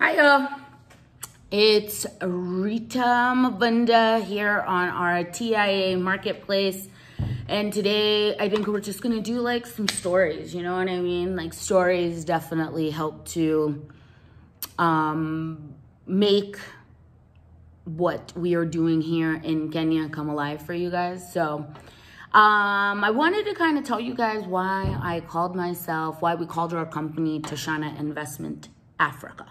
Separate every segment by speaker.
Speaker 1: Hiya. It's Rita Mavunda here on our TIA marketplace. And today I think we're just gonna do like some stories, you know what I mean? Like stories definitely help to um, make what we are doing here in Kenya come alive for you guys. So um, I wanted to kind of tell you guys why I called myself, why we called our company Toshana Investment Africa,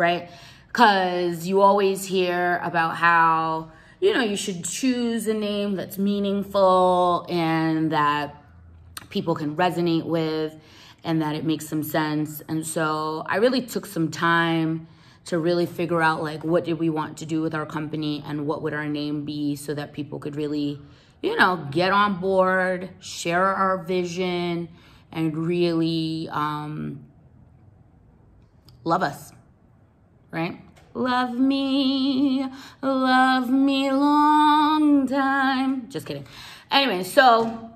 Speaker 1: right? Because you always hear about how, you know, you should choose a name that's meaningful and that people can resonate with and that it makes some sense. And so I really took some time to really figure out like what did we want to do with our company and what would our name be so that people could really you know, get on board, share our vision, and really um, love us, right? Love me, love me long time. Just kidding. Anyway, so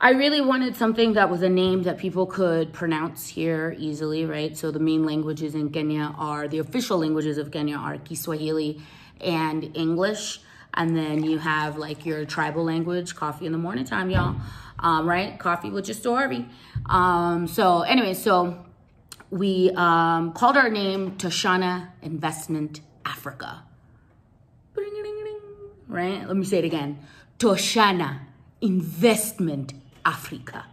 Speaker 1: I really wanted something that was a name that people could pronounce here easily, right? So the main languages in Kenya are the official languages of Kenya are Kiswahili and English and then you have like your tribal language, coffee in the morning time, y'all. Um, right? Coffee with your story. Um, so anyway, so we um, called our name Toshana Investment Africa. Right? Let me say it again. Toshana Investment Africa.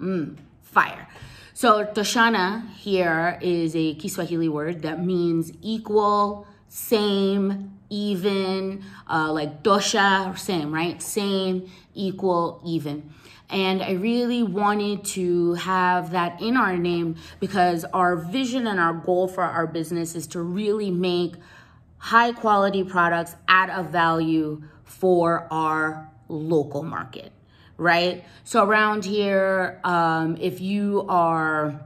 Speaker 1: Mm, fire. So Toshana here is a Kiswahili word that means equal, same, even, uh, like dosha, same, right? Same, equal, even. And I really wanted to have that in our name because our vision and our goal for our business is to really make high quality products at a value for our local market, right? So around here, um, if you are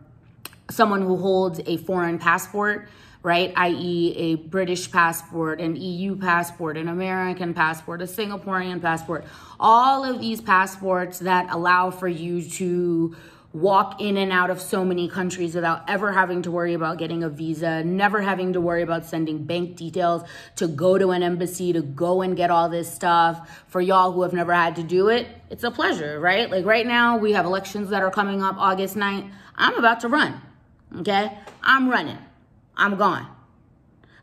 Speaker 1: someone who holds a foreign passport, right? i.e., a British passport, an EU passport, an American passport, a Singaporean passport, all of these passports that allow for you to walk in and out of so many countries without ever having to worry about getting a visa, never having to worry about sending bank details to go to an embassy to go and get all this stuff. For y'all who have never had to do it, it's a pleasure, right? Like right now, we have elections that are coming up August 9th. I'm about to run, okay? I'm running. I'm gone.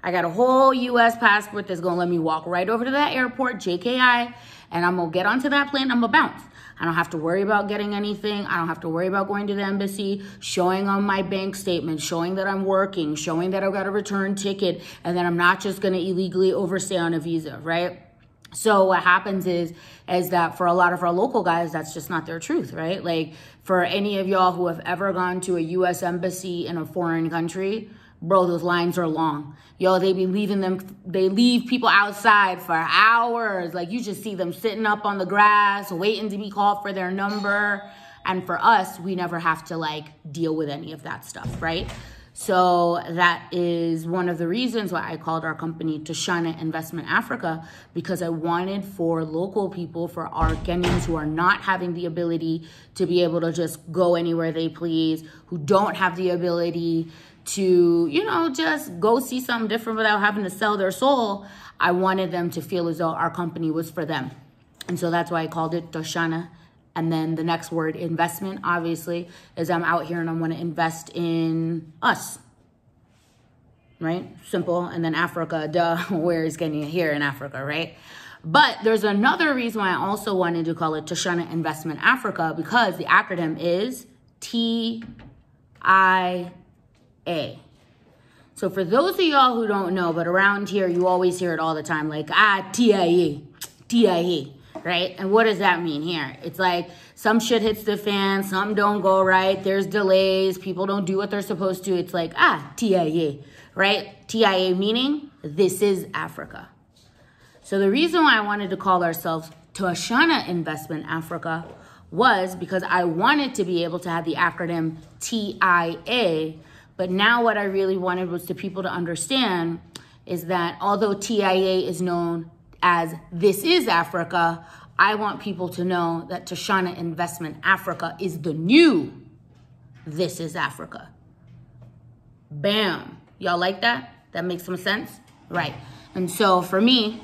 Speaker 1: I got a whole US passport that's gonna let me walk right over to that airport, JKIA, and I'm gonna get onto that plane, I'm gonna bounce. I don't have to worry about getting anything. I don't have to worry about going to the embassy, showing on my bank statement, showing that I'm working, showing that I've got a return ticket, and that I'm not just gonna illegally overstay on a visa, right? So what happens is is that for a lot of our local guys, that's just not their truth, right? Like for any of y'all who have ever gone to a US embassy in a foreign country, bro, those lines are long. Yo, they be leaving them, they leave people outside for hours. Like you just see them sitting up on the grass, waiting to be called for their number. And for us, we never have to like deal with any of that stuff, right? So that is one of the reasons why I called our company Toshana Investment Africa because I wanted for local people, for our Kenyans who are not having the ability to be able to just go anywhere they please, who don't have the ability to, you know, just go see something different without having to sell their soul, I wanted them to feel as though our company was for them. And so that's why I called it Toshana. And then the next word, investment, obviously, is I'm out here and I want to invest in us. Right? Simple. And then Africa, duh, where is Kenya? Here in Africa, right? But there's another reason why I also wanted to call it Toshana Investment Africa because the acronym is T I a. So for those of y'all who don't know, but around here you always hear it all the time, like ah TIA, TIA, right? And what does that mean here? It's like some shit hits the fan, some don't go right, there's delays, people don't do what they're supposed to. It's like ah TIA, right? TIA meaning this is Africa. So the reason why I wanted to call ourselves Toshana Investment Africa was because I wanted to be able to have the acronym TIA but now what I really wanted was to people to understand is that although TIA is known as This is Africa, I want people to know that Toshana Investment Africa is the new This is Africa. Bam. Y'all like that? That makes some sense? Right. And so for me,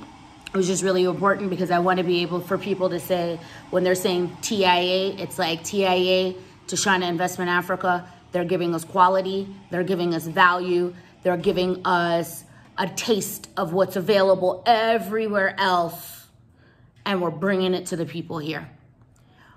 Speaker 1: it was just really important because I want to be able for people to say when they're saying TIA, it's like TIA, Toshana Investment Africa. They're giving us quality, they're giving us value, they're giving us a taste of what's available everywhere else, and we're bringing it to the people here.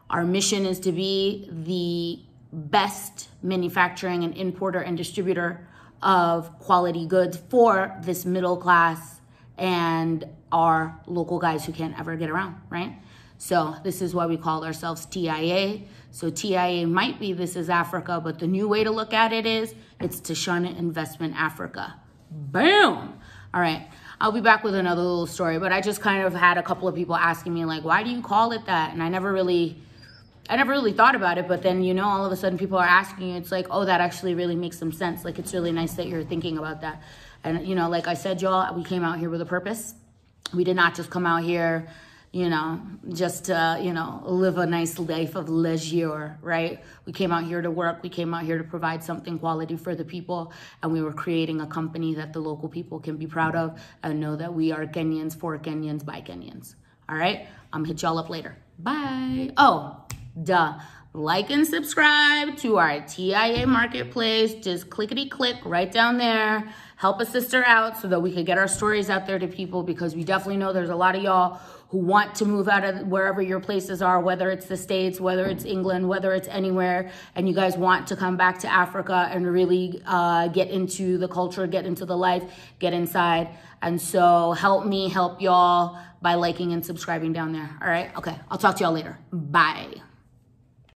Speaker 1: Our mission is to be the best manufacturing and importer and distributor of quality goods for this middle class and our local guys who can't ever get around, right? So this is why we call ourselves TIA. So TIA might be this is Africa, but the new way to look at it is it's Toshana Investment Africa. Boom. All right. I'll be back with another little story, but I just kind of had a couple of people asking me like, why do you call it that? And I never really I never really thought about it, but then, you know, all of a sudden people are asking you, it's like, oh, that actually really makes some sense. Like, it's really nice that you're thinking about that. And, you know, like I said, y'all, we came out here with a purpose. We did not just come out here, you know, just to, you know, live a nice life of leisure, right? We came out here to work. We came out here to provide something quality for the people. And we were creating a company that the local people can be proud of and know that we are Kenyans for Kenyans by Kenyans. All right? I'm hit y'all up later. Bye. Oh, Duh. Like and subscribe to our TIA Marketplace. Just clickety click right down there. Help a sister out so that we can get our stories out there to people because we definitely know there's a lot of y'all who want to move out of wherever your places are, whether it's the States, whether it's England, whether it's anywhere, and you guys want to come back to Africa and really uh, get into the culture, get into the life, get inside. And so help me help y'all by liking and subscribing down there. All right? Okay. I'll talk to y'all later. Bye.